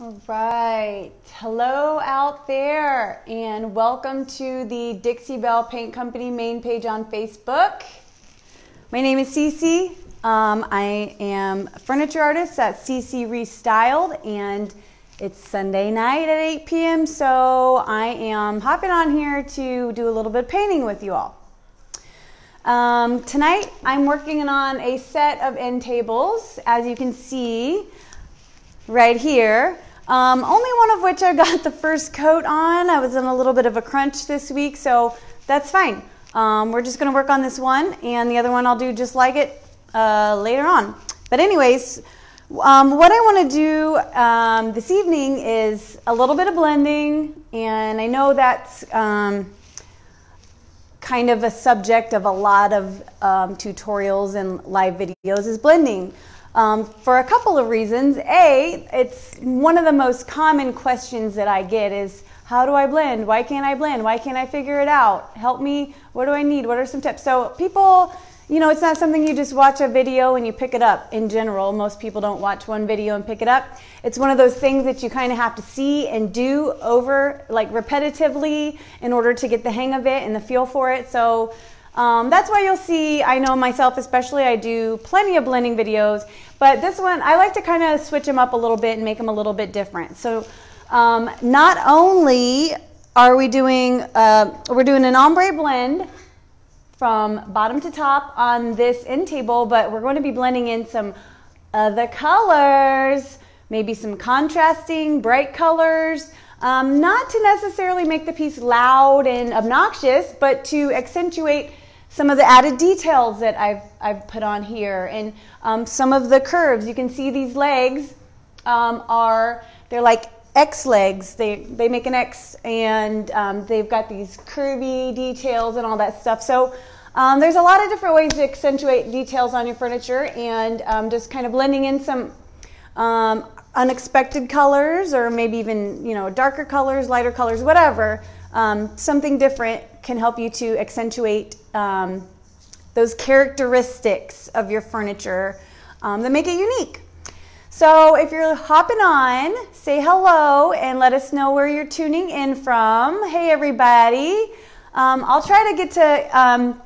All right. Hello out there, and welcome to the Dixie Belle Paint Company main page on Facebook. My name is CeCe. Um, I am a furniture artist at CeCe ReStyled, and it's Sunday night at 8 p.m., so I am hopping on here to do a little bit of painting with you all. Um, tonight, I'm working on a set of end tables, as you can see right here. Um, only one of which I got the first coat on. I was in a little bit of a crunch this week, so that's fine. Um, we're just going to work on this one, and the other one I'll do just like it uh, later on. But anyways, um, what I want to do um, this evening is a little bit of blending, and I know that's um, kind of a subject of a lot of um, tutorials and live videos is blending. Um, for a couple of reasons. A, it's one of the most common questions that I get is, how do I blend? Why can't I blend? Why can't I figure it out? Help me. What do I need? What are some tips? So people, you know, it's not something you just watch a video and you pick it up in general. Most people don't watch one video and pick it up. It's one of those things that you kind of have to see and do over, like repetitively in order to get the hang of it and the feel for it. So um, that's why you'll see, I know myself especially, I do plenty of blending videos, but this one, I like to kind of switch them up a little bit and make them a little bit different. So um, not only are we doing, uh, we're doing an ombre blend from bottom to top on this end table, but we're going to be blending in some other colors, maybe some contrasting bright colors, um, not to necessarily make the piece loud and obnoxious, but to accentuate some of the added details that I've, I've put on here and um, some of the curves. You can see these legs um, are, they're like X legs. They, they make an X and um, they've got these curvy details and all that stuff. So um, there's a lot of different ways to accentuate details on your furniture and um, just kind of blending in some um, unexpected colors or maybe even, you know, darker colors, lighter colors, whatever. something different can help you to accentuate um, those characteristics of your furniture um, that make it unique. So if you're hopping on, say hello and let us know where you're tuning in from. Hey, everybody. Um, I'll try to get to um,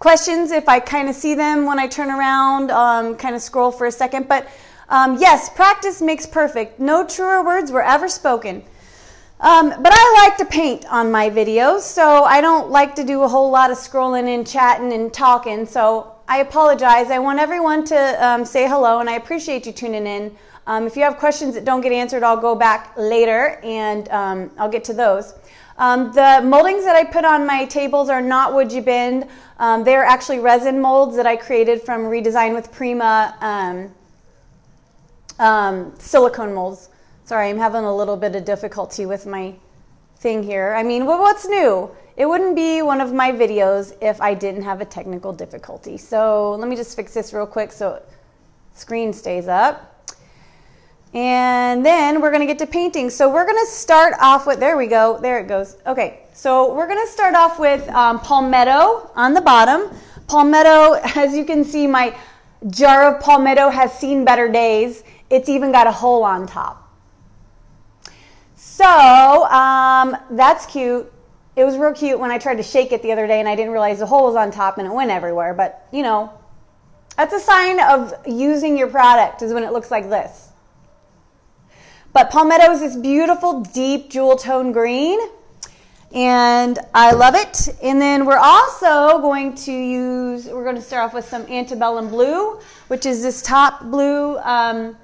questions if I kind of see them when I turn around, um, kind of scroll for a second. But um, yes, practice makes perfect. No truer words were ever spoken. Um, but I like to paint on my videos, so I don't like to do a whole lot of scrolling and chatting and talking. So I apologize. I want everyone to um, say hello, and I appreciate you tuning in. Um, if you have questions that don't get answered, I'll go back later and um, I'll get to those. Um, the moldings that I put on my tables are not WoodUBend. Um, they're actually resin molds that I created from Redesign with Prima silicone molds. Sorry, I'm having a little bit of difficulty with my thing here. I mean, well, what's new? It wouldn't be one of my videos if I didn't have a technical difficulty. So let me just fix this real quick so screen stays up. And then we're going to get to painting. So we're going to start off with, there we go, there it goes. Okay, so we're going to start off with um, palmetto on the bottom. Palmetto, as you can see, my jar of palmetto has seen better days. It's even got a hole on top. So um, that's cute. It was real cute when I tried to shake it the other day and I didn't realize the hole was on top and it went everywhere. But you know, that's a sign of using your product is when it looks like this. But palmetto is this beautiful deep jewel tone green and I love it. And then we're also going to use, we're going to start off with some antebellum blue, which is this top blue, um,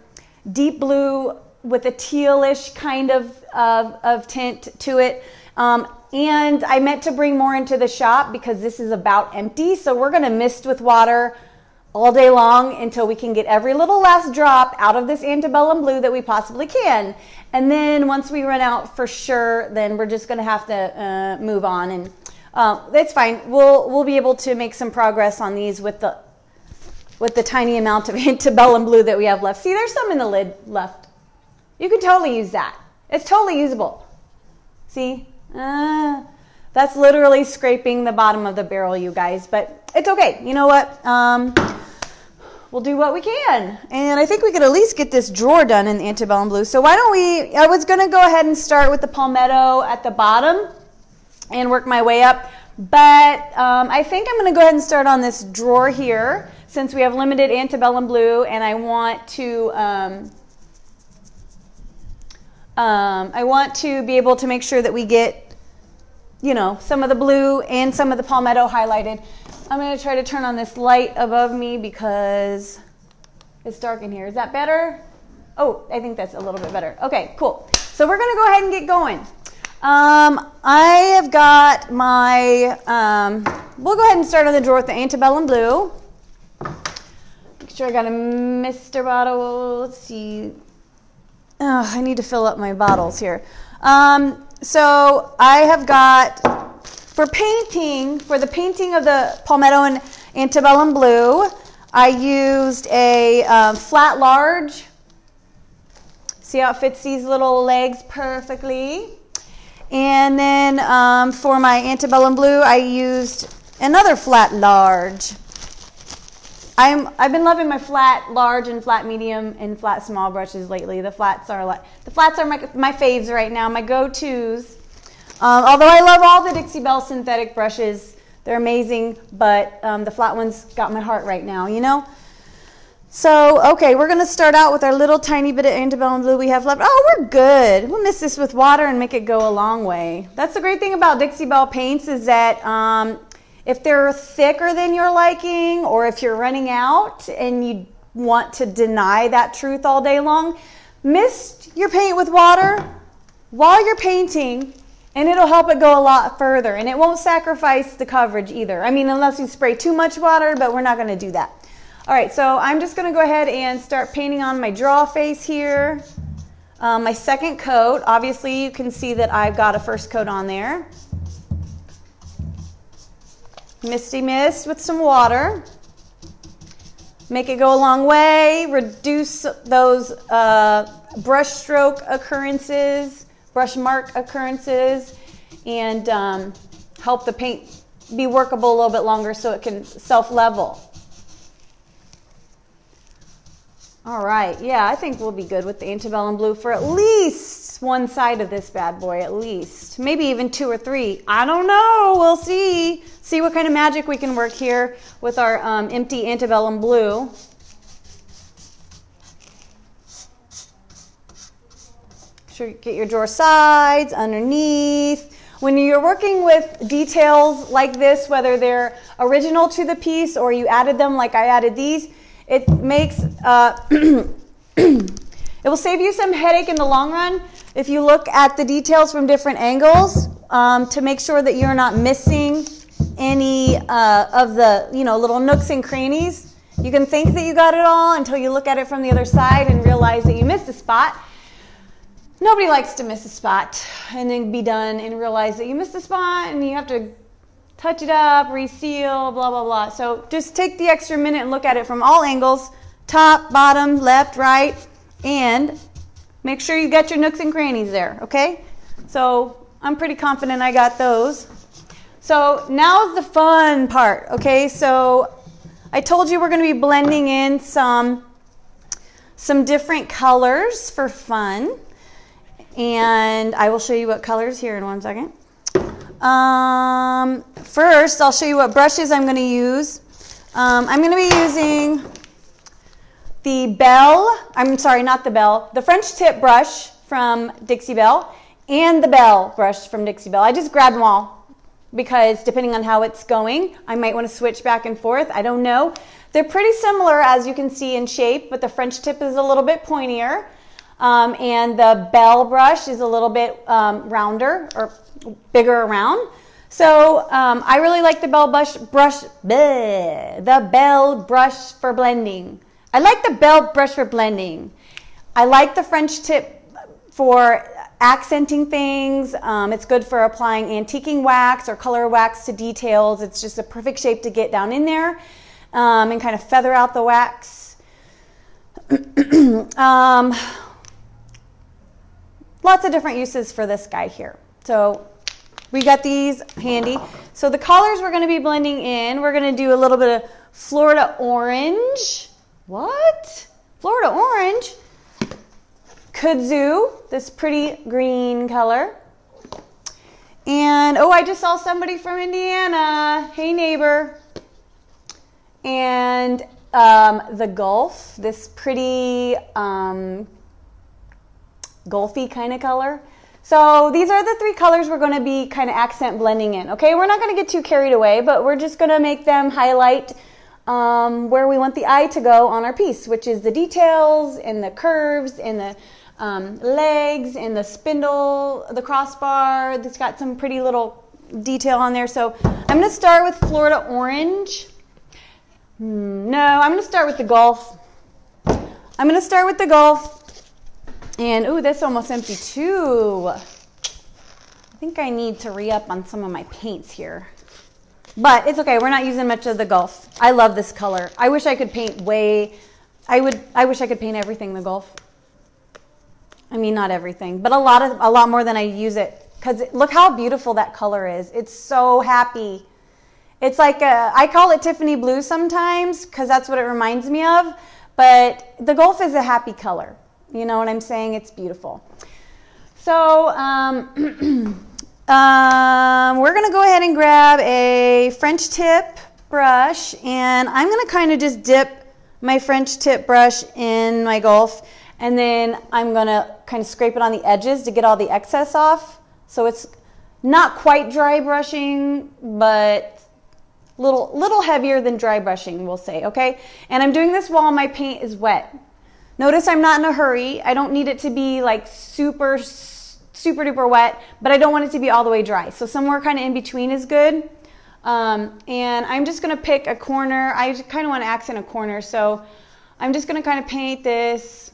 deep blue with a tealish kind of, of, of tint to it. Um, and I meant to bring more into the shop because this is about empty. So we're going to mist with water all day long until we can get every little last drop out of this antebellum blue that we possibly can. And then once we run out for sure, then we're just going to have to uh, move on. And uh, that's fine. We'll, we'll be able to make some progress on these with the, with the tiny amount of antebellum blue that we have left. See, there's some in the lid left. You could totally use that. It's totally usable. See? Uh, that's literally scraping the bottom of the barrel, you guys, but it's okay. You know what? Um, we'll do what we can. And I think we could at least get this drawer done in antebellum blue. So why don't we, I was going to go ahead and start with the palmetto at the bottom and work my way up. But um, I think I'm going to go ahead and start on this drawer here since we have limited antebellum blue and I want to um, um, I want to be able to make sure that we get you know some of the blue and some of the palmetto highlighted. I'm going to try to turn on this light above me because it's dark in here. Is that better? Oh, I think that's a little bit better. Okay, cool. So we're going to go ahead and get going. Um, I have got my, um, we'll go ahead and start on the drawer with the antebellum blue. Make sure I got a Mr. bottle. Let's see. Oh, I need to fill up my bottles here. Um, so I have got, for painting, for the painting of the palmetto and antebellum blue, I used a um, flat large. See how it fits these little legs perfectly? And then um, for my antebellum blue, I used another flat large. I'm, I've been loving my flat large and flat medium and flat small brushes lately. The flats are like the flats are my, my faves right now, my go-tos. Um, although I love all the Dixie Belle synthetic brushes, they're amazing, but um, the flat ones got my heart right now, you know? So, okay, we're going to start out with our little tiny bit of antebellum blue we have left. Oh, we're good. We'll mix this with water and make it go a long way. That's the great thing about Dixie Belle paints is that um, if they're thicker than your liking or if you're running out and you want to deny that truth all day long, mist your paint with water while you're painting and it'll help it go a lot further and it won't sacrifice the coverage either. I mean, unless you spray too much water, but we're not going to do that. All right, so I'm just going to go ahead and start painting on my draw face here. Um, my second coat, obviously you can see that I've got a first coat on there. Misty mist with some water. Make it go a long way. Reduce those uh, brush stroke occurrences, brush mark occurrences, and um, help the paint be workable a little bit longer so it can self-level. All right, yeah, I think we'll be good with the antebellum blue for at least one side of this bad boy, at least. Maybe even two or three. I don't know, we'll see. See what kind of magic we can work here with our um, empty antebellum blue. Sure, get your drawer sides, underneath. When you're working with details like this, whether they're original to the piece or you added them like I added these, it makes, uh, it will save you some headache in the long run if you look at the details from different angles um, to make sure that you're not missing any uh, of the, you know, little nooks and crannies. You can think that you got it all until you look at it from the other side and realize that you missed a spot. Nobody likes to miss a spot and then be done and realize that you missed a spot and you have to touch it up, reseal, blah, blah, blah. So just take the extra minute and look at it from all angles, top, bottom, left, right, and make sure you get your nooks and crannies there, okay? So I'm pretty confident I got those. So now's the fun part, okay? So I told you we're gonna be blending in some, some different colors for fun. And I will show you what colors here in one second. Um, first, I'll show you what brushes I'm going to use. Um, I'm going to be using the Belle, I'm sorry, not the Belle, the French tip brush from Dixie Belle and the Belle brush from Dixie Belle. I just grabbed them all because depending on how it's going, I might want to switch back and forth. I don't know. They're pretty similar as you can see in shape, but the French tip is a little bit pointier. Um, and the bell brush is a little bit um, rounder or bigger around. So um, I really like the bell brush, brush bleh, the Belle brush for blending. I like the Belle brush for blending. I like the French tip for accenting things. Um, it's good for applying antiquing wax or color wax to details. It's just a perfect shape to get down in there um, and kind of feather out the wax. um, lots of different uses for this guy here. So we got these handy. So the colors we're going to be blending in, we're going to do a little bit of Florida orange what? Florida orange? Kudzu, this pretty green color. And oh, I just saw somebody from Indiana. Hey, neighbor. And um, the Gulf, this pretty um, kind of color. So these are the three colors we're going to be kind of accent blending in. Okay, we're not going to get too carried away, but we're just going to make them highlight um, where we want the eye to go on our piece, which is the details and the curves and the um, legs and the spindle, the crossbar. It's got some pretty little detail on there. So I'm going to start with Florida orange. Hmm, no, I'm going to start with the Gulf. I'm going to start with the Gulf. And, ooh, that's almost empty too. I think I need to re-up on some of my paints here. But it's okay, we're not using much of the Gulf. I love this color. I wish I could paint way, I would, I wish I could paint everything the Gulf. I mean, not everything, but a lot of, a lot more than I use it. Cause look how beautiful that color is. It's so happy. It's like a, I call it Tiffany blue sometimes because that's what it reminds me of. But the Gulf is a happy color. You know what I'm saying? It's beautiful. So um, um, we're going to go ahead and grab a French tip brush and I'm going to kind of just dip my French tip brush in my Gulf and then I'm going to kind of scrape it on the edges to get all the excess off. So it's not quite dry brushing, but little little heavier than dry brushing we'll say okay? And I'm doing this while my paint is wet. Notice I'm not in a hurry. I don't need it to be like super super duper wet but I don't want it to be all the way dry. So somewhere kind of in between is good. Um, and I'm just gonna pick a corner. I kind of want to accent a corner so I'm just gonna kind of paint this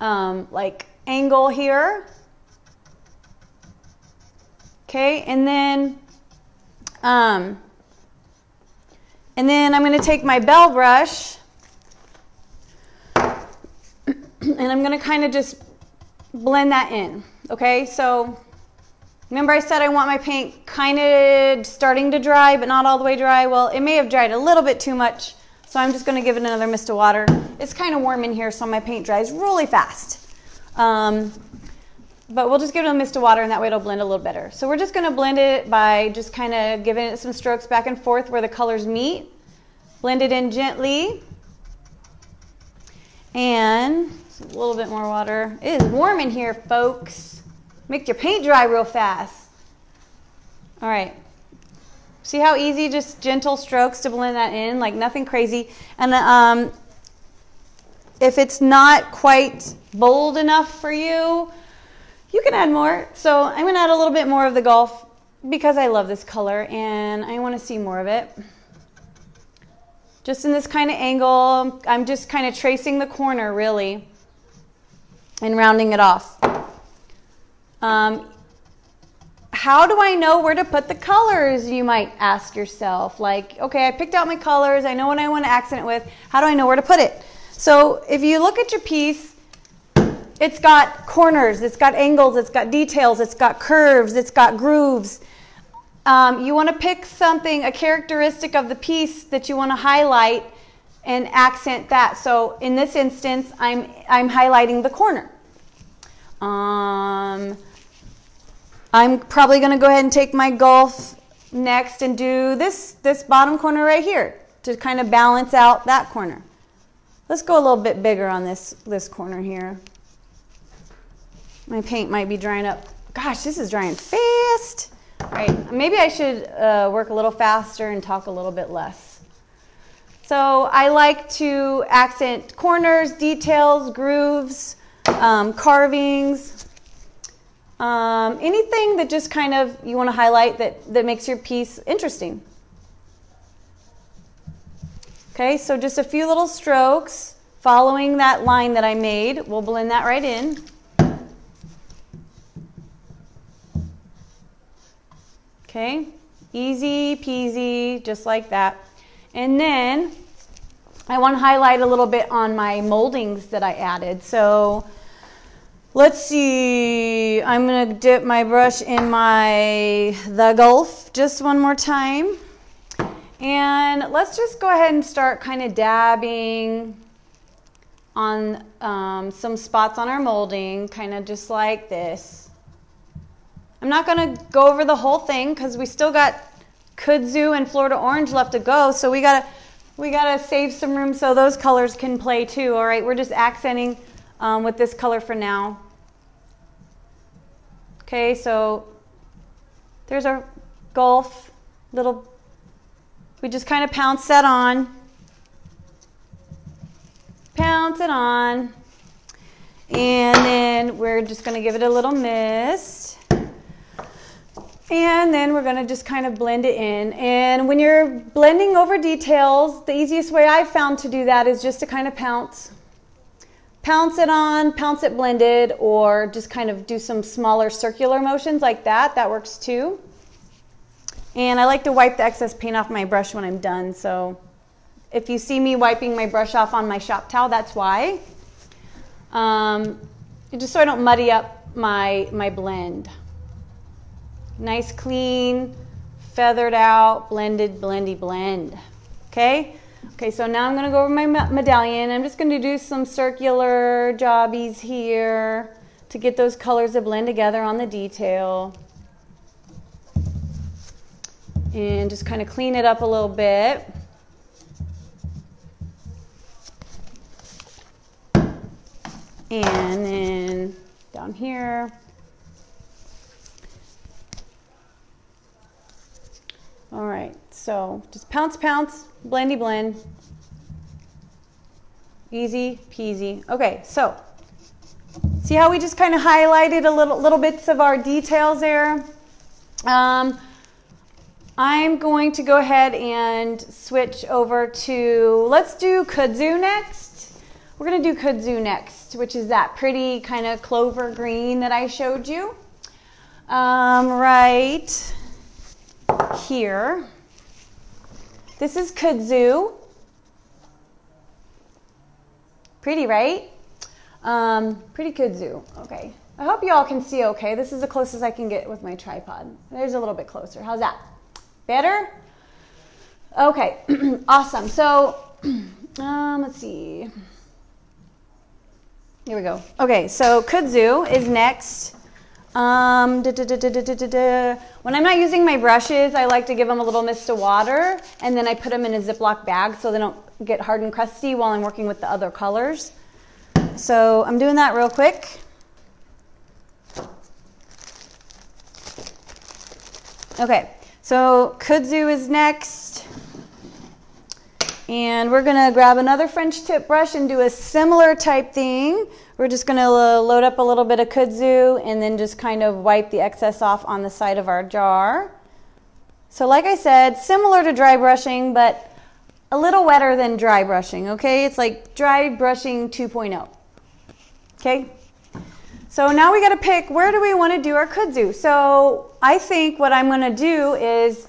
um, like angle here. Okay and then um, and then I'm going to take my bell brush and I'm going to kind of just blend that in. Okay, so remember I said I want my paint kind of starting to dry, but not all the way dry. Well, it may have dried a little bit too much, so I'm just going to give it another mist of water. It's kind of warm in here, so my paint dries really fast. Um, but we'll just give it a mist of water and that way it'll blend a little better. So we're just gonna blend it by just kind of giving it some strokes back and forth where the colors meet. Blend it in gently. And a little bit more water. It is warm in here, folks. Make your paint dry real fast. All right. See how easy, just gentle strokes to blend that in, like nothing crazy. And um, if it's not quite bold enough for you, you can add more. So I'm going to add a little bit more of the Gulf because I love this color and I want to see more of it. Just in this kind of angle, I'm just kind of tracing the corner really and rounding it off. Um, how do I know where to put the colors, you might ask yourself. Like, okay, I picked out my colors. I know what I want to accent it with. How do I know where to put it? So if you look at your piece, it's got corners, it's got angles, it's got details, it's got curves, it's got grooves. Um, you want to pick something, a characteristic of the piece that you want to highlight and accent that. So in this instance, I'm, I'm highlighting the corner. Um, I'm probably going to go ahead and take my Gulf next and do this, this bottom corner right here to kind of balance out that corner. Let's go a little bit bigger on this, this corner here. My paint might be drying up. Gosh, this is drying fast. All right, maybe I should uh, work a little faster and talk a little bit less. So I like to accent corners, details, grooves, um, carvings, um, anything that just kind of you want to highlight that, that makes your piece interesting. Okay, so just a few little strokes following that line that I made. We'll blend that right in. Okay, easy peasy, just like that. And then I want to highlight a little bit on my moldings that I added. So let's see, I'm going to dip my brush in my The Gulf just one more time. And let's just go ahead and start kind of dabbing on um, some spots on our molding, kind of just like this. I'm not going to go over the whole thing because we still got kudzu and Florida orange left to go, so we got to we got to save some room so those colors can play too. All right, we're just accenting um, with this color for now. Okay, so there's our Gulf little, we just kind of pounce that on. Pounce it on. And then we're just going to give it a little mist. And then we're going to just kind of blend it in. And when you're blending over details, the easiest way I've found to do that is just to kind of pounce pounce it on, pounce it blended, or just kind of do some smaller circular motions like that. That works too. And I like to wipe the excess paint off my brush when I'm done. So if you see me wiping my brush off on my shop towel, that's why. Um, just so I don't muddy up my, my blend. Nice, clean, feathered out, blended, blendy blend. Okay? Okay, so now I'm going to go over my medallion. I'm just going to do some circular jobbies here to get those colors to blend together on the detail. And just kind of clean it up a little bit. And then down here. All right, so just pounce, pounce, blendy blend. Easy peasy. Okay, so see how we just kind of highlighted a little little bits of our details there. Um, I'm going to go ahead and switch over to let's do kudzu next. We're going to do kudzu next, which is that pretty kind of clover green that I showed you. Um, right here. This is kudzu. Pretty, right? Um, pretty kudzu. Okay. I hope you all can see okay. This is the closest I can get with my tripod. There's a little bit closer. How's that? Better? Okay. awesome. So, um, let's see. Here we go. Okay, so kudzu is next. Um, da, da, da, when I'm not using my brushes, I like to give them a little mist of water and then I put them in a Ziploc bag so they don't get hard and crusty while I'm working with the other colors. So I'm doing that real quick. Okay, so kudzu is next. And we're gonna grab another French tip brush and do a similar type thing. We're just gonna load up a little bit of kudzu and then just kind of wipe the excess off on the side of our jar. So like I said, similar to dry brushing, but a little wetter than dry brushing, okay? It's like dry brushing 2.0, okay? So now we gotta pick where do we wanna do our kudzu? So I think what I'm gonna do is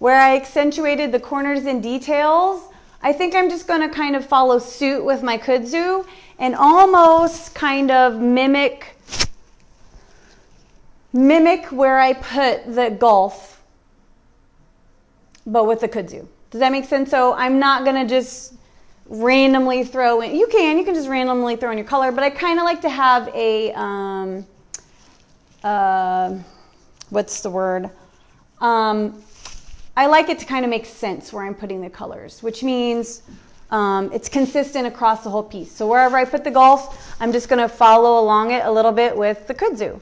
where I accentuated the corners and details, I think I'm just gonna kind of follow suit with my kudzu and almost kind of mimic mimic where I put the Gulf, but with the kudzu. Does that make sense? So I'm not gonna just randomly throw in. You can, you can just randomly throw in your color, but I kind of like to have a um, uh, what's the word? Um, I like it to kind of make sense where I'm putting the colors, which means um, it's consistent across the whole piece. So wherever I put the Gulf, I'm just going to follow along it a little bit with the kudzu.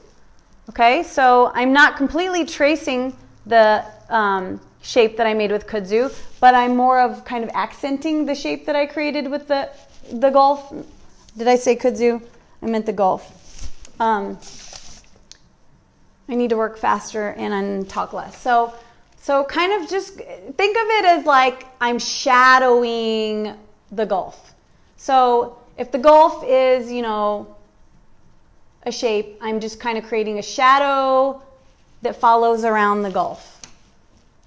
Okay, so I'm not completely tracing the um, shape that I made with kudzu, but I'm more of kind of accenting the shape that I created with the, the Gulf. Did I say kudzu? I meant the Gulf. Um, I need to work faster and talk less. So so kind of just think of it as like I'm shadowing the Gulf. So if the Gulf is, you know, a shape, I'm just kind of creating a shadow that follows around the Gulf.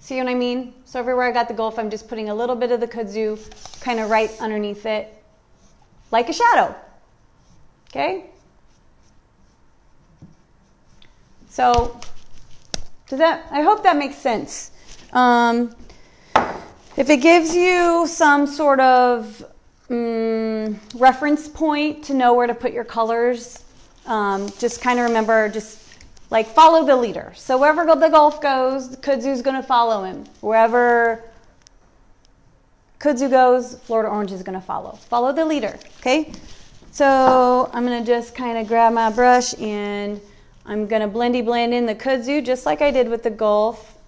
See what I mean? So everywhere I got the Gulf, I'm just putting a little bit of the kudzu kind of right underneath it, like a shadow. Okay? So does that, I hope that makes sense. Um, If it gives you some sort of um, reference point to know where to put your colors, um, just kind of remember, just like follow the leader. So wherever the Gulf goes, kudzu's going to follow him. Wherever kudzu goes, Florida Orange is going to follow. Follow the leader, okay? So I'm going to just kind of grab my brush and I'm going to blendy blend in the kudzu just like I did with the Gulf,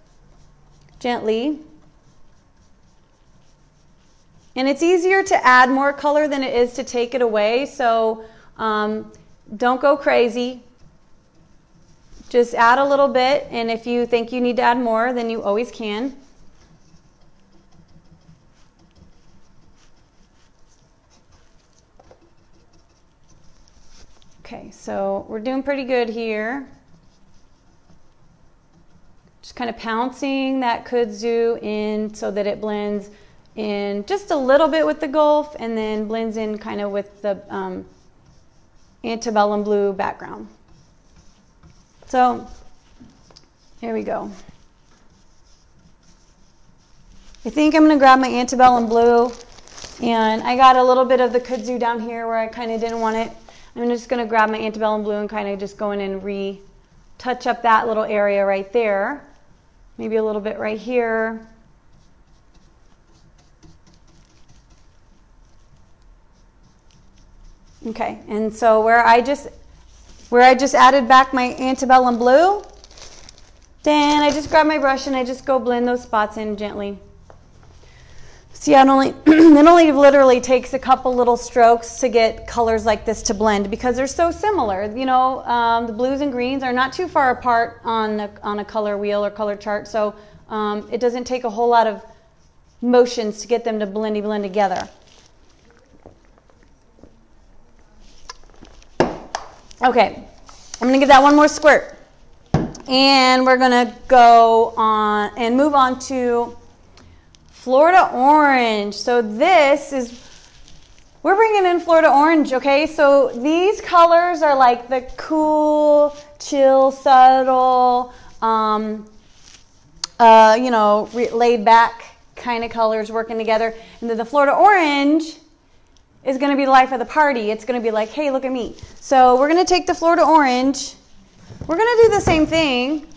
gently. And it's easier to add more color than it is to take it away, so um, don't go crazy. Just add a little bit, and if you think you need to add more, then you always can. Okay, so we're doing pretty good here. Just kind of pouncing that kudzu in so that it blends in just a little bit with the Gulf and then blends in kind of with the um, antebellum blue background. So here we go. I think I'm going to grab my antebellum blue and I got a little bit of the kudzu down here where I kind of didn't want it. I'm just going to grab my antebellum blue and kind of just go in and re-touch up that little area right there. Maybe a little bit right here. Okay, and so where I just where I just added back my antebellum blue, then I just grab my brush and I just go blend those spots in gently. See, it only it only literally takes a couple little strokes to get colors like this to blend because they're so similar. You know, um, the blues and greens are not too far apart on a, on a color wheel or color chart, so um, it doesn't take a whole lot of motions to get them to blendy blend together. Okay, I'm gonna give that one more squirt. And we're gonna go on and move on to Florida Orange. So this is, we're bringing in Florida Orange, okay? So these colors are like the cool, chill, subtle, um, uh, you know, laid back kind of colors working together. And then the Florida Orange is going to be the life of the party. It's going to be like, hey, look at me. So we're going to take the Florida orange. We're going to do the same thing,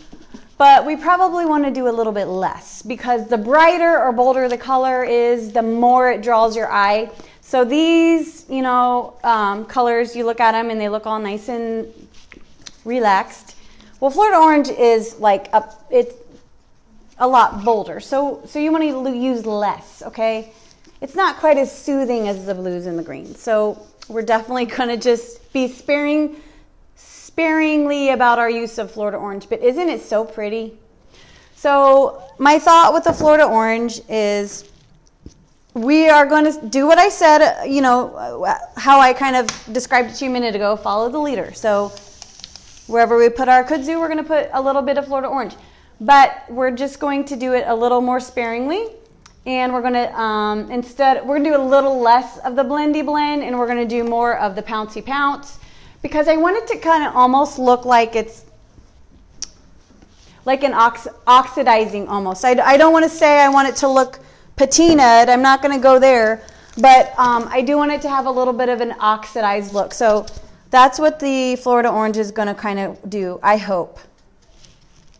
but we probably want to do a little bit less because the brighter or bolder the color is, the more it draws your eye. So these, you know, um, colors, you look at them and they look all nice and relaxed. Well, Florida orange is like a, it's a lot bolder. So, so you want to use less, okay? it's not quite as soothing as the blues and the greens. So we're definitely going to just be sparing, sparingly about our use of Florida orange. But isn't it so pretty? So my thought with the Florida orange is we are going to do what I said, you know, how I kind of described it to you a minute ago, follow the leader. So wherever we put our kudzu, we're going to put a little bit of Florida orange. But we're just going to do it a little more sparingly and we're gonna um, instead we're gonna do a little less of the blendy blend and we're gonna do more of the pouncy pounce because I want it to kind of almost look like it's like an ox oxidizing almost. I, I don't want to say I want it to look patinaed. I'm not going to go there, but um, I do want it to have a little bit of an oxidized look. So that's what the Florida orange is going to kind of do. I hope.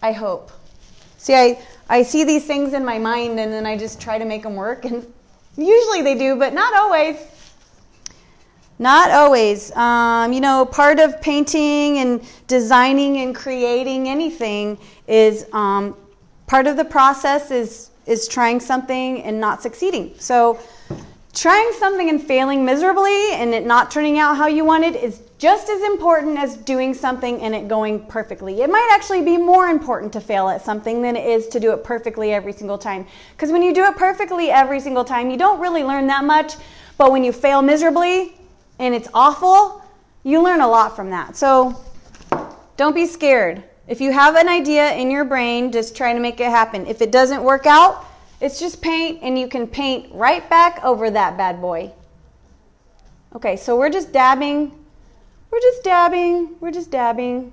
I hope. See, I I see these things in my mind and then I just try to make them work. And usually they do, but not always. Not always. Um, you know, part of painting and designing and creating anything is um, part of the process is is trying something and not succeeding. So trying something and failing miserably and it not turning out how you wanted is just as important as doing something and it going perfectly. It might actually be more important to fail at something than it is to do it perfectly every single time. Because when you do it perfectly every single time, you don't really learn that much. But when you fail miserably and it's awful, you learn a lot from that. So don't be scared. If you have an idea in your brain, just try to make it happen. If it doesn't work out, it's just paint and you can paint right back over that bad boy. Okay, so we're just dabbing we're just dabbing, we're just dabbing.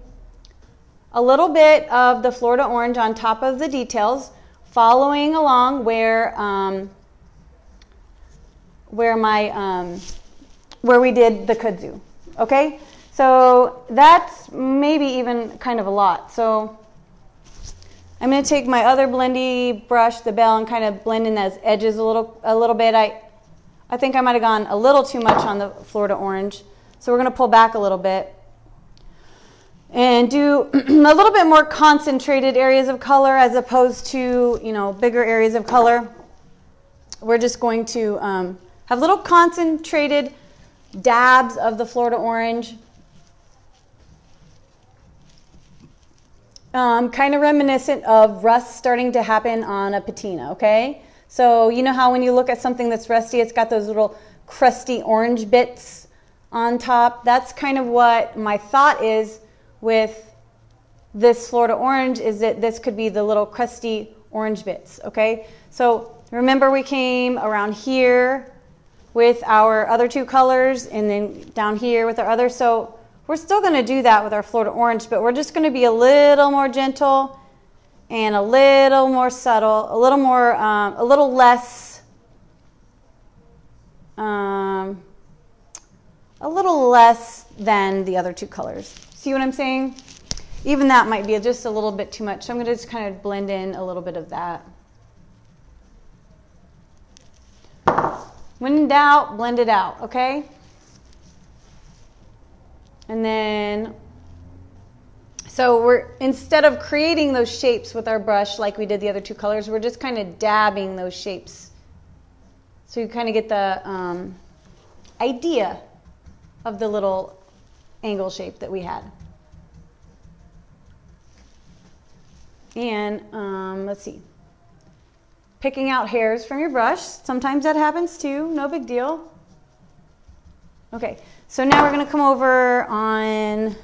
A little bit of the Florida orange on top of the details following along where um, where my um, where we did the kudzu. Okay, so that's maybe even kind of a lot. So I'm going to take my other blendy brush, the bell, and kind of blend in those edges a little a little bit. I I think I might have gone a little too much on the Florida orange, so we're going to pull back a little bit and do a little bit more concentrated areas of color as opposed to you know bigger areas of color. We're just going to um, have little concentrated dabs of the Florida orange. Um, kind of reminiscent of rust starting to happen on a patina, okay? So you know how when you look at something that's rusty, it's got those little crusty orange bits on top? That's kind of what my thought is with this Florida orange is that this could be the little crusty orange bits, okay? So remember we came around here with our other two colors and then down here with our other. So we're still gonna do that with our Florida orange, but we're just gonna be a little more gentle and a little more subtle, a little more, um, a little less, um, a little less than the other two colors. See what I'm saying? Even that might be just a little bit too much. So I'm going to just kind of blend in a little bit of that. When in doubt, blend it out, okay? And then, so we're, instead of creating those shapes with our brush like we did the other two colors, we're just kind of dabbing those shapes. So you kind of get the um, idea of the little angle shape that we had. And um, let's see, picking out hairs from your brush. Sometimes that happens too, no big deal. Okay, so now we're gonna come over on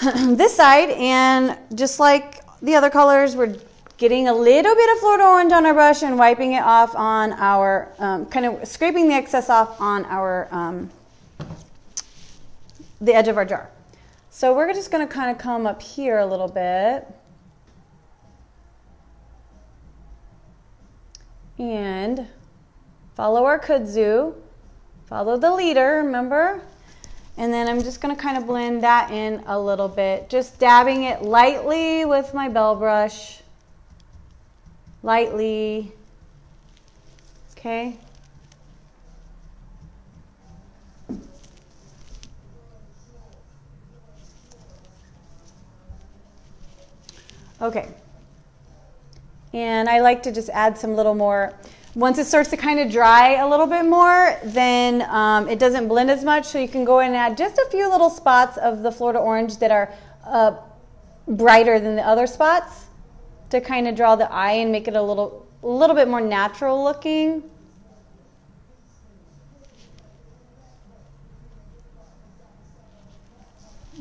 this side and just like the other colors, we're getting a little bit of Florida orange on our brush and wiping it off on our, um, kind of scraping the excess off on our, um, the edge of our jar. So we're just gonna kind of come up here a little bit. And follow our kudzu, follow the leader, remember? And then I'm just gonna kind of blend that in a little bit, just dabbing it lightly with my bell brush, lightly, okay? Okay, and I like to just add some little more. Once it starts to kind of dry a little bit more, then um, it doesn't blend as much. So you can go in and add just a few little spots of the Florida orange that are uh, brighter than the other spots to kind of draw the eye and make it a little, a little bit more natural looking.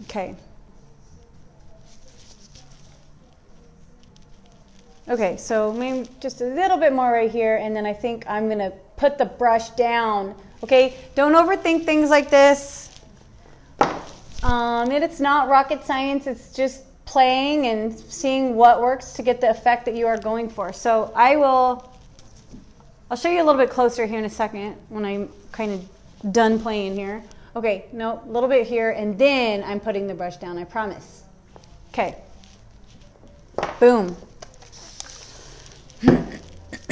Okay. Okay, so maybe just a little bit more right here, and then I think I'm gonna put the brush down. Okay, don't overthink things like this. Um, it's not rocket science, it's just playing and seeing what works to get the effect that you are going for. So I will, I'll show you a little bit closer here in a second when I'm kind of done playing here. Okay, no, a little bit here, and then I'm putting the brush down, I promise. Okay, boom.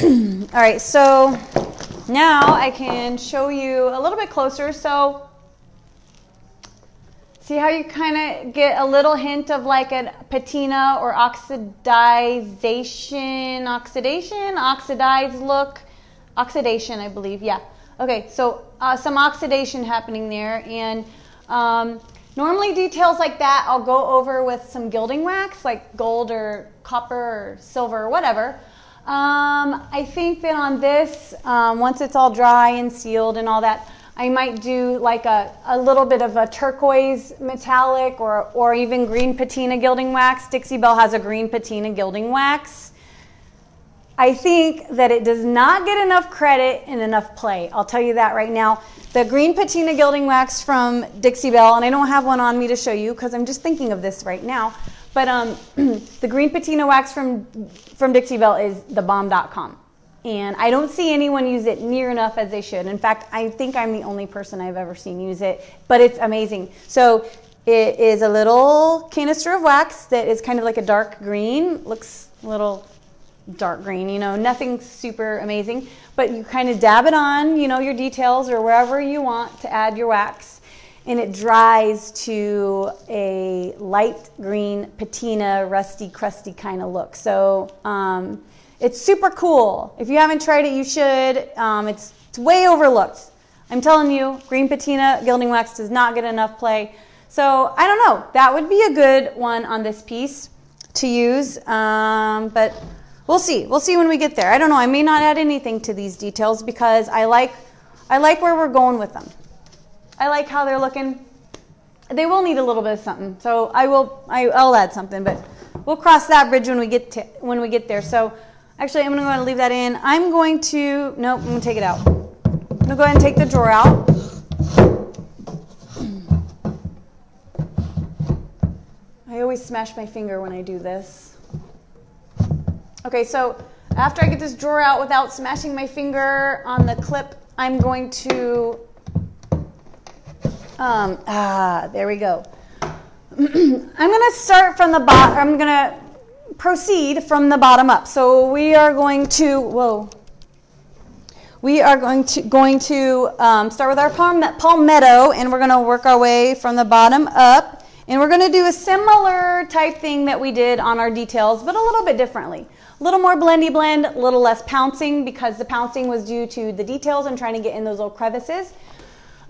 All right, so now I can show you a little bit closer. So see how you kind of get a little hint of like a patina or oxidization, oxidation, oxidized look, oxidation, I believe. Yeah. Okay, so uh, some oxidation happening there. And um, normally details like that I'll go over with some gilding wax, like gold or copper or silver or whatever. Um, I think that on this, um, once it's all dry and sealed and all that, I might do like a, a little bit of a turquoise metallic or, or even green patina gilding wax. Dixie Belle has a green patina gilding wax. I think that it does not get enough credit and enough play. I'll tell you that right now. The green patina gilding wax from Dixie Belle, and I don't have one on me to show you because I'm just thinking of this right now, But um, the green patina wax from from Dixie is the bomb.com. And I don't see anyone use it near enough as they should. In fact, I think I'm the only person I've ever seen use it, but it's amazing. So it is a little canister of wax that is kind of like a dark green, looks a little dark green, you know, nothing super amazing, but you kind of dab it on, you know, your details or wherever you want to add your wax. And it dries to a light green patina, rusty, crusty kind of look. So um, it's super cool. If you haven't tried it, you should. Um, it's, it's way overlooked. I'm telling you, green patina gilding wax does not get enough play. So I don't know. That would be a good one on this piece to use. Um, but We'll see. We'll see when we get there. I don't know. I may not add anything to these details because I like I like where we're going with them. I like how they're looking. They will need a little bit of something. So I will I, will add something, but we'll cross that bridge when we get to when we get there. So actually I'm gonna go ahead and leave that in. I'm going to nope, I'm gonna take it out. I'm gonna go ahead and take the drawer out. I always smash my finger when I do this. Okay, so after I get this drawer out without smashing my finger on the clip, I'm going to, um, ah, there we go. I'm going to start from the bottom, I'm going to proceed from the bottom up. So we are going to, whoa, we are going to, going to um, start with our palm, palmetto and we're going to work our way from the bottom up. And we're going to do a similar type thing that we did on our details, but a little bit differently. A little more blendy blend, a little less pouncing because the pouncing was due to the details and trying to get in those little crevices.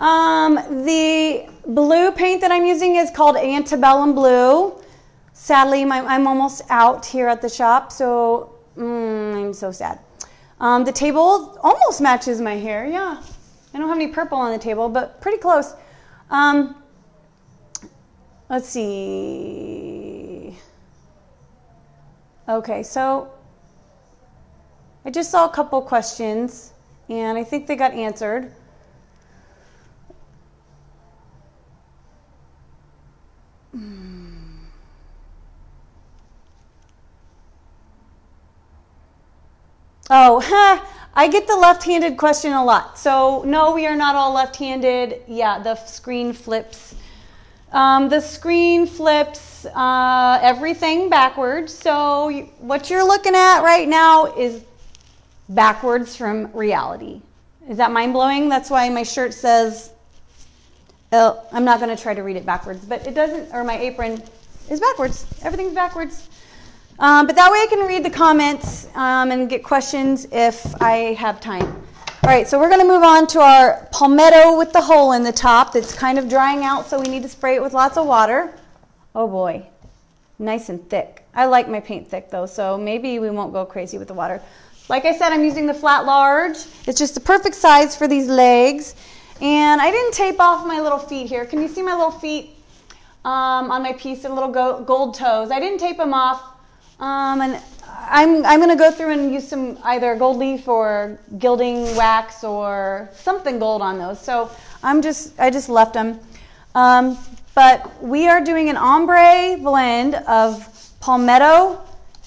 Um, the blue paint that I'm using is called Antebellum Blue. Sadly, my, I'm almost out here at the shop, so mm, I'm so sad. Um, the table almost matches my hair, yeah. I don't have any purple on the table, but pretty close. Um, let's see. Okay, so I just saw a couple questions and I think they got answered. Oh, I get the left-handed question a lot. So no, we are not all left-handed. Yeah, the screen flips. Um, the screen flips uh, everything backwards. So what you're looking at right now is backwards from reality. Is that mind blowing? That's why my shirt says, oh, I'm not going to try to read it backwards, but it doesn't, or my apron is backwards. Everything's backwards. Um, but that way I can read the comments um, and get questions if I have time. All right, so we're going to move on to our palmetto with the hole in the top that's kind of drying out, so we need to spray it with lots of water. Oh boy, nice and thick. I like my paint thick though, so maybe we won't go crazy with the water. Like I said, I'm using the flat large. It's just the perfect size for these legs. And I didn't tape off my little feet here. Can you see my little feet um, on my piece, the little gold toes? I didn't tape them off. Um, and I'm, I'm going to go through and use some either gold leaf or gilding wax or something gold on those. So I'm just, I just left them. Um, but we are doing an ombre blend of palmetto,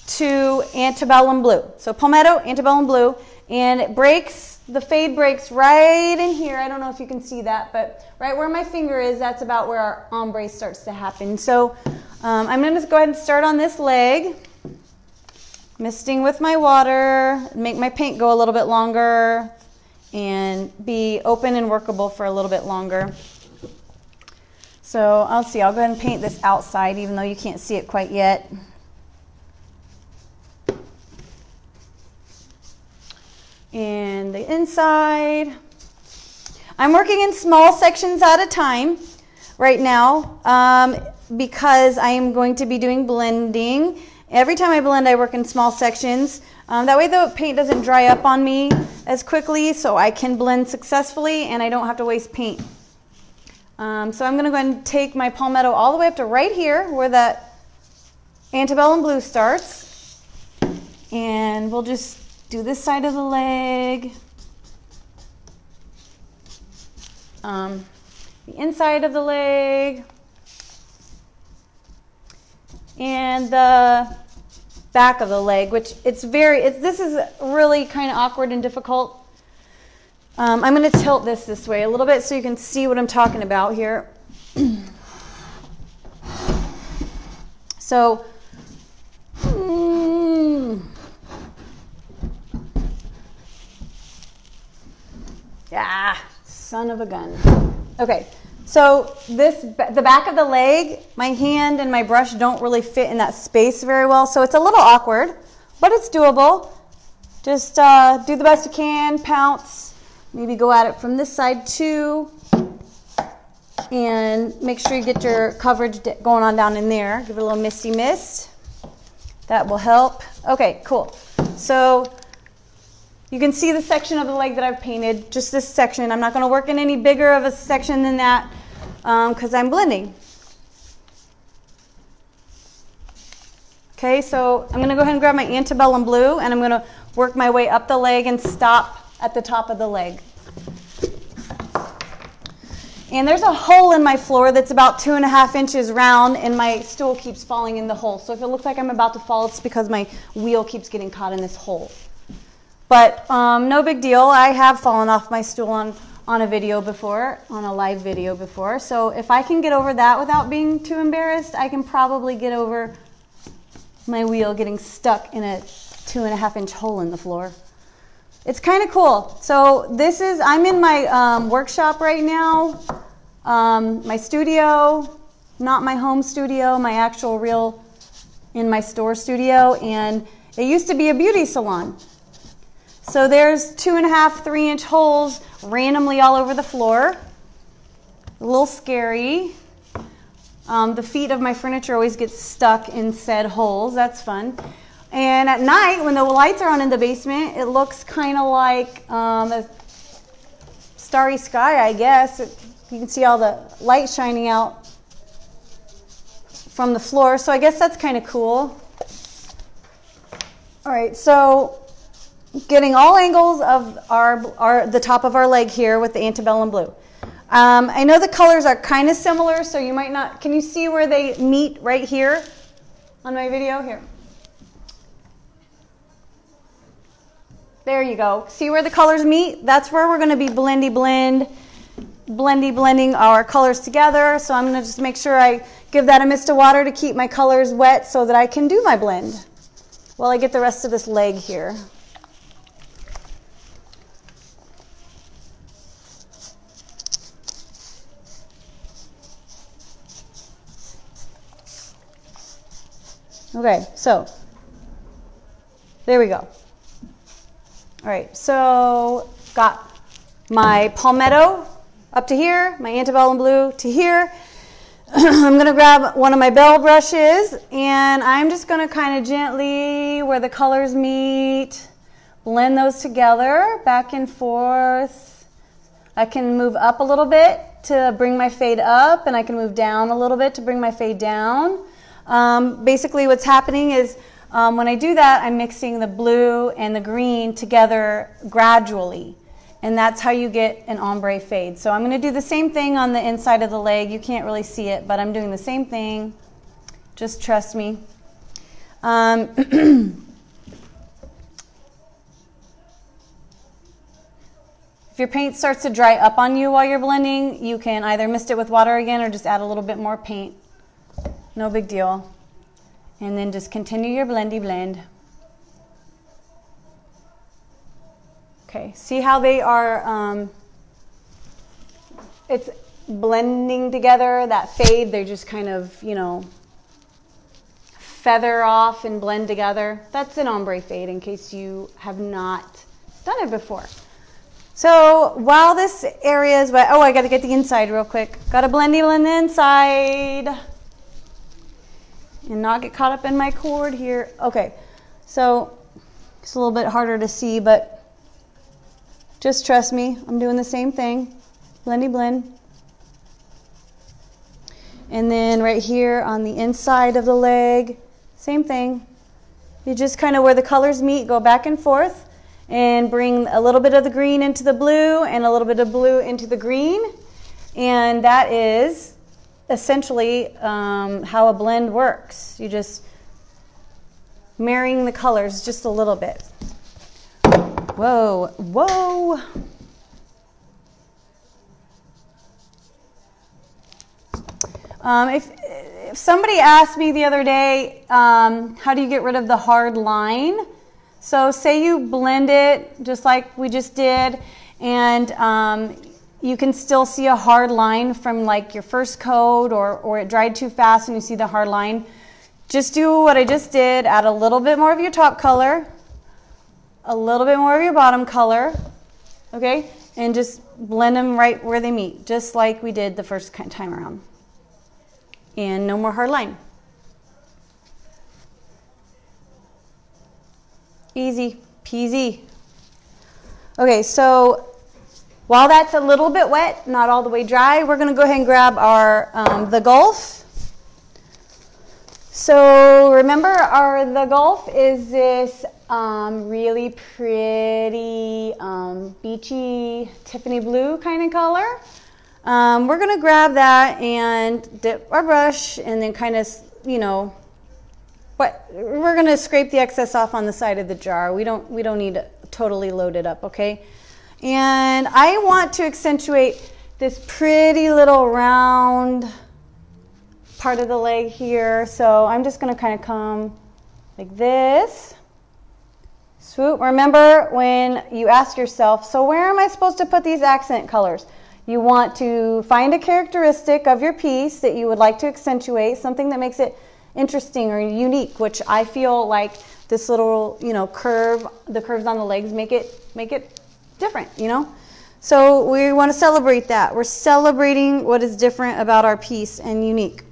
to antebellum blue. So palmetto, antebellum blue, and it breaks, the fade breaks right in here. I don't know if you can see that, but right where my finger is, that's about where our ombre starts to happen. So um, I'm going to go ahead and start on this leg, misting with my water, make my paint go a little bit longer, and be open and workable for a little bit longer. So I'll see, I'll go ahead and paint this outside even though you can't see it quite yet. and the inside. I'm working in small sections at a time right now um, because I am going to be doing blending. Every time I blend, I work in small sections. Um, that way the paint doesn't dry up on me as quickly so I can blend successfully and I don't have to waste paint. Um, so I'm going to go and take my palmetto all the way up to right here where that antebellum blue starts. And we'll just do this side of the leg, um, the inside of the leg, and the back of the leg, which it's very, it's, this is really kind of awkward and difficult. Um, I'm going to tilt this this way a little bit so you can see what I'm talking about here. so, mm, yeah, son of a gun. Okay, so this, the back of the leg, my hand and my brush don't really fit in that space very well, so it's a little awkward, but it's doable. Just uh, do the best you can, pounce, maybe go at it from this side too, and make sure you get your coverage going on down in there. Give it a little misty mist. That will help. Okay, cool. So you can see the section of the leg that I've painted, just this section. I'm not going to work in any bigger of a section than that because um, I'm blending. Okay, so I'm going to go ahead and grab my antebellum blue and I'm going to work my way up the leg and stop at the top of the leg. And there's a hole in my floor that's about two and a half inches round and my stool keeps falling in the hole. So if it looks like I'm about to fall, it's because my wheel keeps getting caught in this hole. But um, no big deal. I have fallen off my stool on, on a video before, on a live video before. So if I can get over that without being too embarrassed, I can probably get over my wheel getting stuck in a two and a half inch hole in the floor. It's kind of cool. So this is, I'm in my um, workshop right now, um, my studio, not my home studio, my actual real in my store studio. And it used to be a beauty salon. So there's two and a half, three inch holes randomly all over the floor. A little scary. Um, the feet of my furniture always get stuck in said holes. That's fun. And at night, when the lights are on in the basement, it looks kind of like um, a starry sky, I guess. It, you can see all the light shining out from the floor. So I guess that's kind of cool. All right, so getting all angles of our, our the top of our leg here with the antebellum blue. Um, I know the colors are kind of similar, so you might not, can you see where they meet right here on my video? Here. There you go. See where the colors meet? That's where we're going to be blendy blend, blendy blending our colors together. So I'm going to just make sure I give that a mist of water to keep my colors wet so that I can do my blend while I get the rest of this leg here. Okay, so there we go. All right, so got my palmetto up to here, my antebellum blue to here. I'm going to grab one of my Belle brushes and I'm just going to kind of gently, where the colors meet, blend those together back and forth. I can move up a little bit to bring my fade up and I can move down a little bit to bring my fade down. Um, basically what's happening is um, when I do that, I'm mixing the blue and the green together gradually. And that's how you get an ombre fade. So I'm going to do the same thing on the inside of the leg. You can't really see it, but I'm doing the same thing. Just trust me. Um, if your paint starts to dry up on you while you're blending, you can either mist it with water again or just add a little bit more paint. No big deal. And then just continue your blendy blend. Okay, see how they are, um, it's blending together, that fade, they just kind of, you know, feather off and blend together. That's an ombre fade in case you have not done it before. So while this area is wet, oh, I got to get the inside real quick. Got to blendy blend the inside and not get caught up in my cord here. Okay, so it's a little bit harder to see, but just trust me, I'm doing the same thing. Blendy blend. And then right here on the inside of the leg, same thing. You just kind of where the colors meet, go back and forth and bring a little bit of the green into the blue and a little bit of blue into the green. And that is essentially um, how a blend works. You just marrying the colors just a little bit. Whoa, whoa. Um, if, if somebody asked me the other day, um, how do you get rid of the hard line? So say you blend it just like we just did, and um, you can still see a hard line from like your first coat or, or it dried too fast and you see the hard line. Just do what I just did, add a little bit more of your top color, a little bit more of your bottom color, okay? And just blend them right where they meet, just like we did the first time around. And no more hard line. Easy peasy. Okay, so while that's a little bit wet, not all the way dry, we're going to go ahead and grab our um, the Gulf. So remember, our the Gulf is this um, really pretty um, beachy Tiffany blue kind of color. Um, we're going to grab that and dip our brush and then kind of, you know, but we're going to scrape the excess off on the side of the jar. We don't, we don't need to totally load it up, okay? And I want to accentuate this pretty little round part of the leg here. So I'm just going to kind of come like this. Swoop. Remember when you ask yourself, so where am I supposed to put these accent colors? You want to find a characteristic of your piece that you would like to accentuate, something that makes it interesting or unique, which I feel like this little, you know, curve, the curves on the legs make it make it different, you know? So we want to celebrate that. We're celebrating what is different about our piece and unique.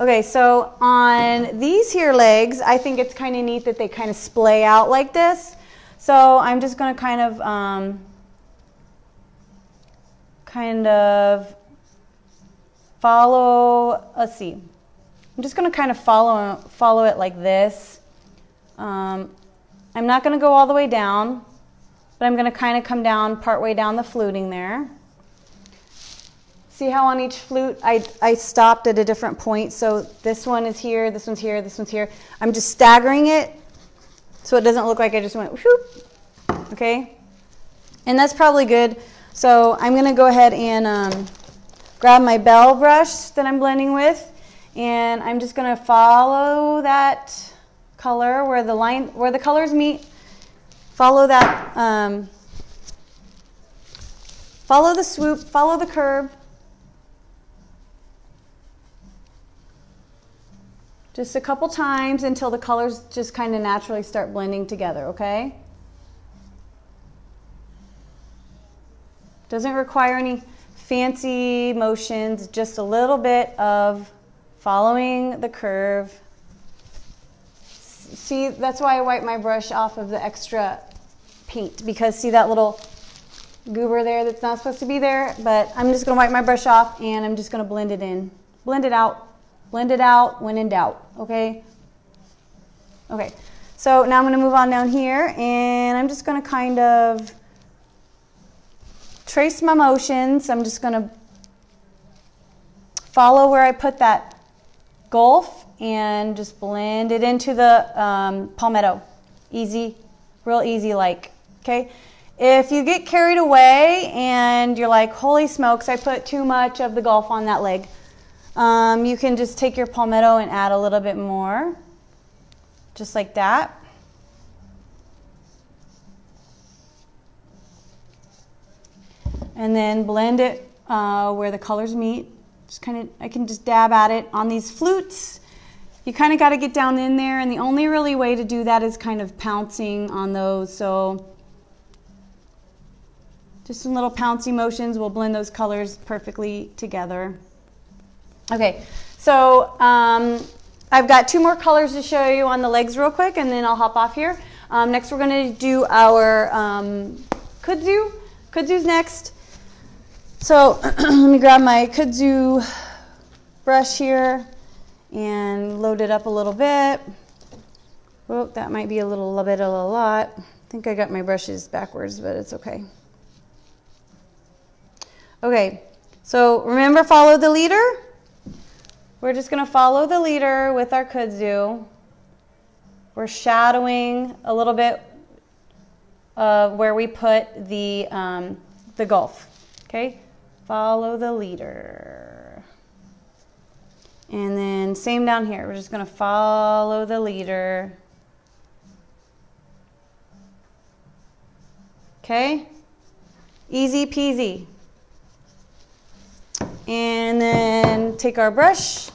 Okay, so on these here legs, I think it's kind of neat that they kind of splay out like this. So I'm just going to kind of, um, kind of follow, let's see, I'm just going to kind of follow, follow it like this. Um, I'm not going to go all the way down, but I'm going to kind of come down partway down the fluting there. See how on each flute I, I stopped at a different point? So this one is here, this one's here, this one's here. I'm just staggering it so it doesn't look like I just went whoop. Okay? And that's probably good. So I'm going to go ahead and um, grab my Belle brush that I'm blending with and I'm just going to follow that color where the line where the colors meet follow that um, follow the swoop follow the curve just a couple times until the colors just kind of naturally start blending together okay doesn't require any fancy motions just a little bit of following the curve. See, that's why I wipe my brush off of the extra paint because see that little goober there that's not supposed to be there, but I'm just gonna wipe my brush off and I'm just gonna blend it in. Blend it out, blend it out when in doubt, okay? Okay, so now I'm gonna move on down here and I'm just gonna kind of trace my motions. I'm just gonna follow where I put that Gulf and just blend it into the um, palmetto. Easy, real easy like, okay? If you get carried away and you're like, holy smokes, I put too much of the Gulf on that leg, um, you can just take your palmetto and add a little bit more, just like that. And then blend it uh, where the colors meet just kind of, I can just dab at it on these flutes. You kind of got to get down in there, and the only really way to do that is kind of pouncing on those. So just some little pouncy motions will blend those colors perfectly together. Okay, so um, I've got two more colors to show you on the legs real quick, and then I'll hop off here. Um, next, we're going to do our um, kudzu. Kudzu's next. So let me grab my kudzu brush here and load it up a little bit. Oh, that might be a little, a bit of a lot. I think I got my brushes backwards, but it's okay. Okay, so remember follow the leader. we're just to follow the leader with our kudzu. We're shadowing a little bit of where we put the, um, the gulf. Okay, follow the leader. And then same down here. We're just going to follow the leader. Okay, easy peasy. And then take our brush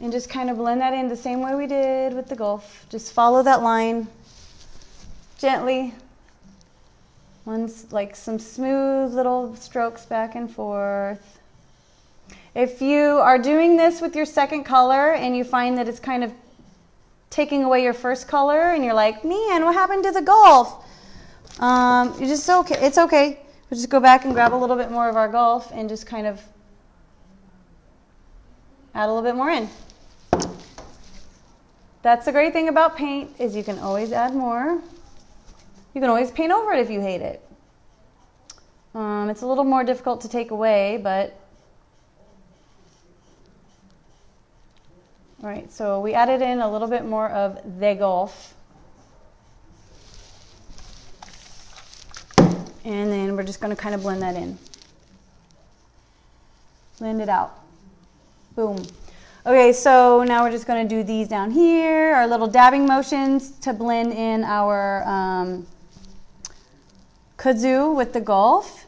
and just kind of blend that in the same way we did with the gulf. Just follow that line gently. One's like some smooth little strokes back and forth. If you are doing this with your second color and you find that it's kind of taking away your first color and you're like, man, what happened to the Gulf? Um, you just okay. It's okay. We'll just go back and grab a little bit more of our Gulf and just kind of add a little bit more in. That's the great thing about paint is you can always add more. You can always paint over it if you hate it. Um, it's a little more difficult to take away, but all right. So we added in a little bit more of the gulf, and then we're just going to kind of blend that in. Blend it out. Boom. Okay, so now we're just going to do these down here, our little dabbing motions to blend in our um, kudzu with the gulf.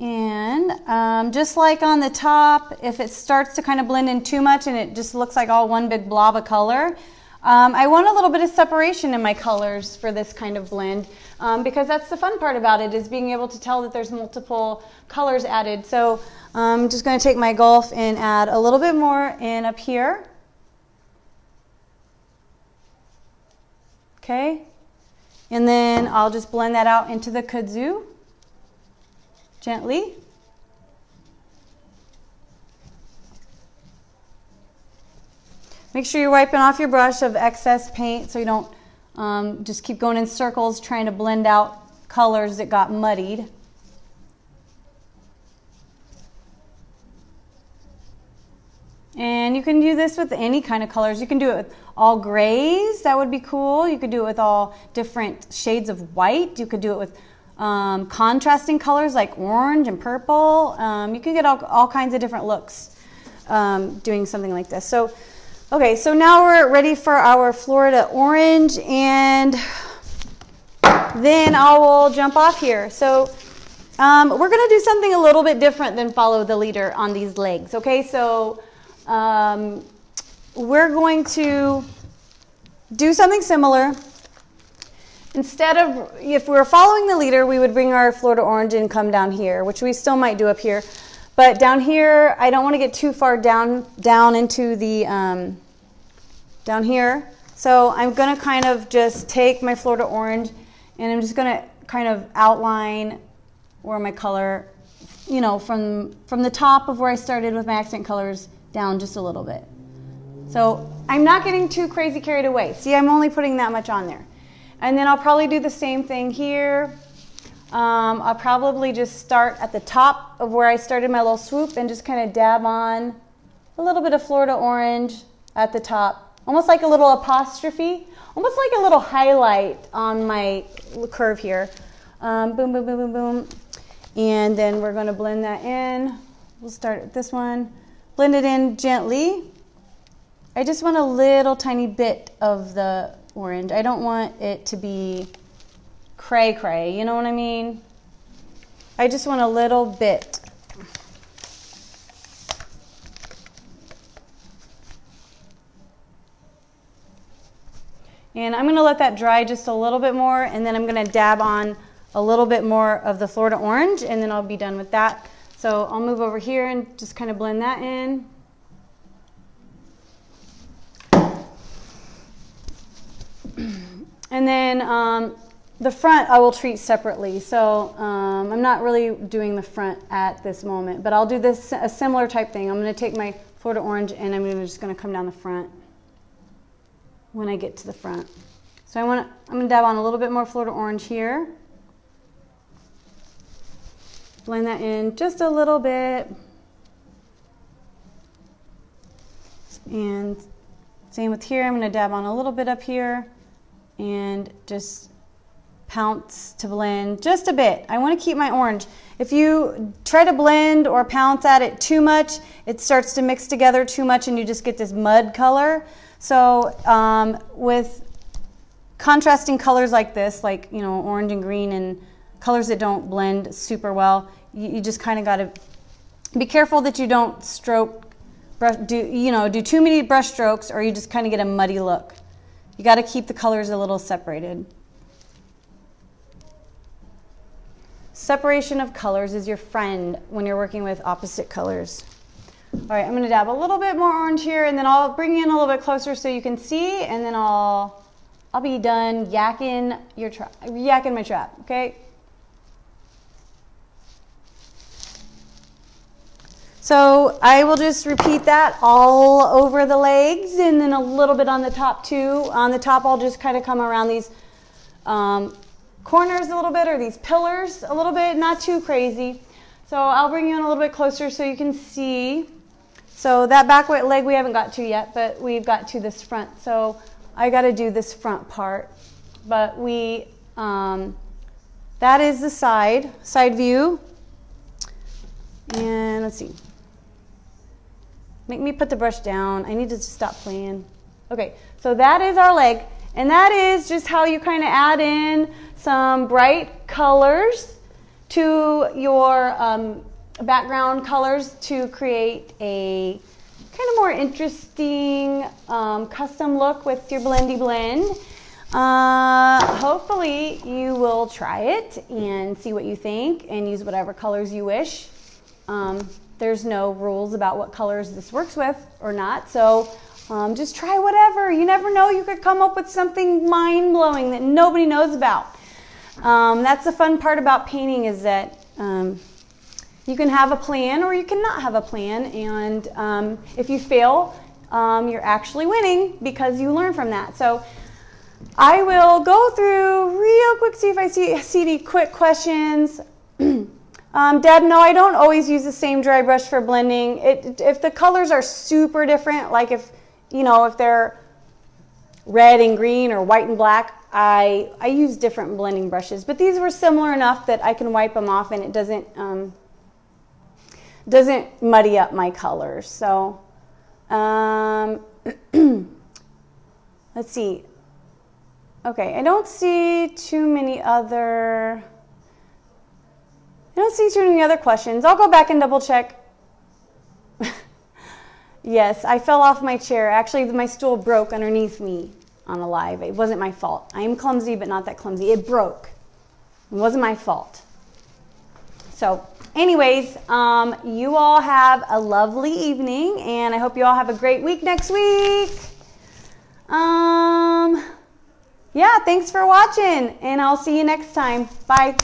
And um, just like on the top, if it starts to kind of blend in too much and it just looks like all one big blob of color, um, I want a little bit of separation in my colors for this kind of blend um, because that's the fun part about it is being able to tell that there's multiple colors added. So I'm just going to take my Gulf and add a little bit more in up here. Okay. And then I'll just blend that out into the kudzu gently. Make sure you're wiping off your brush of excess paint so you don't um, just keep going in circles trying to blend out colors that got muddied. And you can do this with any kind of colors. You can do it with all grays, that would be cool. You could do it with all different shades of white. You could do it with um, contrasting colors like orange and purple. Um, you can get all, all kinds of different looks um, doing something like this. So Okay, so now we're ready for our Florida orange and then I will jump off here. So um, we're gonna do something a little bit different than follow the leader on these legs, okay? So um, we're going to do something similar. Instead of, if we were following the leader, we would bring our Florida orange and come down here, which we still might do up here. But down here, I don't want to get too far down, down into the, um, down here. So I'm going to kind of just take my Florida orange and I'm just going to kind of outline where my color, you know, from, from the top of where I started with my accent colors down just a little bit. So I'm not getting too crazy carried away. See, I'm only putting that much on there. And then I'll probably do the same thing here. Um, I'll probably just start at the top of where I started my little swoop and just kind of dab on a little bit of Florida orange at the top almost like a little apostrophe, almost like a little highlight on my curve here. Um, boom, boom, boom, boom, boom. And then we're going to blend that in. We'll start with this one. Blend it in gently. I just want a little tiny bit of the orange. I don't want it to be cray cray, you know what I mean? I just want a little bit. And I'm going to let that dry just a little bit more and then I'm going to dab on a little bit more of the Florida orange and then I'll be done with that. So I'll move over here and just kind of blend that in. And then um, the front I will treat separately. So um, I'm not really doing the front at this moment, but I'll do this a similar type thing. I'm going to take my Florida orange and I'm just going to come down the front when I get to the front. So I want to, I'm going to dab on a little bit more Florida orange here. Blend that in just a little bit. And same with here, I'm gonna dab on a little bit up here and just pounce to blend just a bit. I wanna keep my orange. If you try to blend or pounce at it too much, it starts to mix together too much and you just get this mud color. So um, with contrasting colors like this, like you know orange and green and colors that don't blend super well, you, you just kind of got to be careful that you don't stroke, brush, do you know do too many brush strokes or you just kind of get a muddy look. You got to keep the colors a little separated. Separation of colors is your friend when you're working with opposite colors. All right, I'm gonna dab a little bit more orange here and then I'll bring you in a little bit closer so you can see and then I'll I'll be done yakking your trap, yakking my trap, okay? So I will just repeat that all over the legs and then a little bit on the top too. On the top, I'll just kind of come around these um, corners a little bit or these pillars a little bit, not too crazy. So I'll bring you in a little bit closer so you can see. So that back leg we haven't got to yet, but we've got to this front. So I got to do this front part. But we, um, that is the side, side view. And let's see. Make me put the brush down. I need to stop playing. Okay, so that is our leg. And that is just how you kind of add in some bright colors to your um, background colors to create a kind of more interesting um, custom look with your blendy blend. Uh, hopefully you will try it and see what you think and use whatever colors you wish. Um, there's no rules about what colors this works with or not, so um, just try whatever. You never know, you could come up with something mind-blowing that nobody knows about. Um, that's the fun part about painting is that um, you can have a plan or you cannot have a plan. And um, if you fail, um, you're actually winning because you learn from that. So I will go through real quick, see if I see, see any quick questions. Um, Deb, no, I don't always use the same dry brush for blending. It, if the colors are super different, like if, you know, if they're red and green or white and black, I, I use different blending brushes, but these were similar enough that I can wipe them off and it doesn't, um, doesn't muddy up my colors. So, um, let's see. Okay, I don't see too many other, I don't see too many other questions. I'll go back and double check. yes, I fell off my chair. Actually, my stool broke underneath me on a live. It wasn't my fault. I am clumsy, but not that clumsy. It broke. It wasn't my fault. So, anyways, um, you all have a lovely evening, and I hope you all have a great week next week. Um, yeah, thanks for watching, and I'll see you next time. Bye.